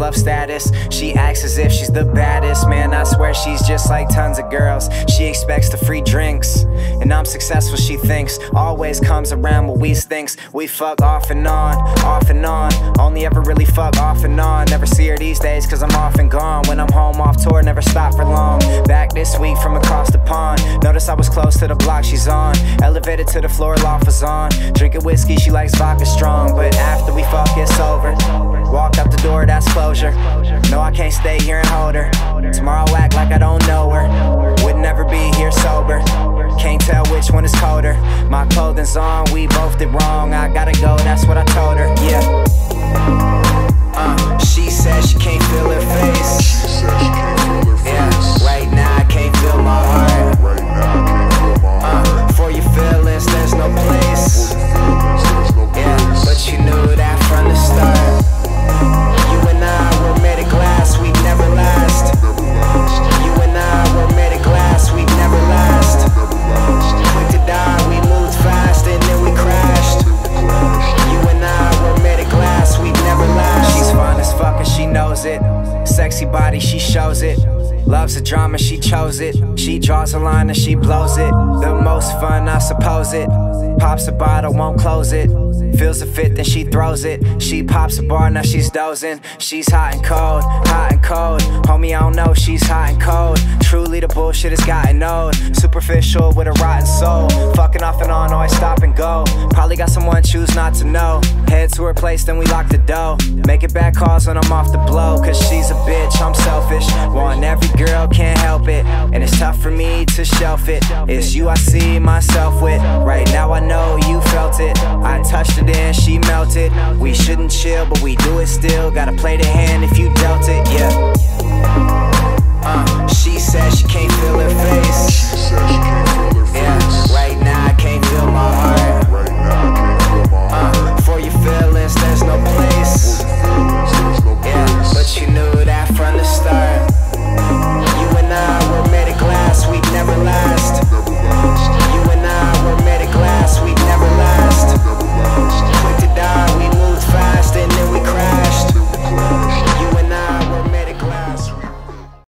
love status. She acts as if she's the baddest. Man, I swear she's just like tons of girls. She expects the free drinks. And I'm successful, she thinks. Always comes around what we thinks. We fuck off and on, off and on. Only ever really fuck off and on. Never see her these days, cause I'm off and gone. When I'm home off tour, never stop for long. Back this week from across the pond. Notice I was close to the block she's on. Elevated to the floor, loft was on. Drinking whiskey, she likes vodka strong. But after we fuck, it's over. Closure. No, I can't stay here and hold her. Tomorrow I'll act like I don't know her. Would never be here sober. Can't tell which one is colder. My clothing's on, we both did wrong. I gotta go, that's what I told her. Yeah. Uh, she said she can't Sexy body, she shows it. Loves the drama, she chose it. She draws a line and she blows it. The most fun, I suppose it. Pops a bottle, won't close it. Feels a fit, then she throws it. She pops a bar, now she's dozing. She's hot and cold, hot and cold. Homie, I don't know, she's hot and cold. Truly, the bullshit has gotten old. Superficial with a rotten soul. Fucking off and on, always stop and go. Probably got someone choose not to know. Head to her place, then we lock the door. Making bad calls when I'm off the blow. Cause she's Every girl can't help it, and it's tough for me to shelf it. It's you I see myself with. Right now I know you felt it. I touched it and she melted. We shouldn't chill, but we do it still. Gotta play the hand if you dealt it, yeah. Uh.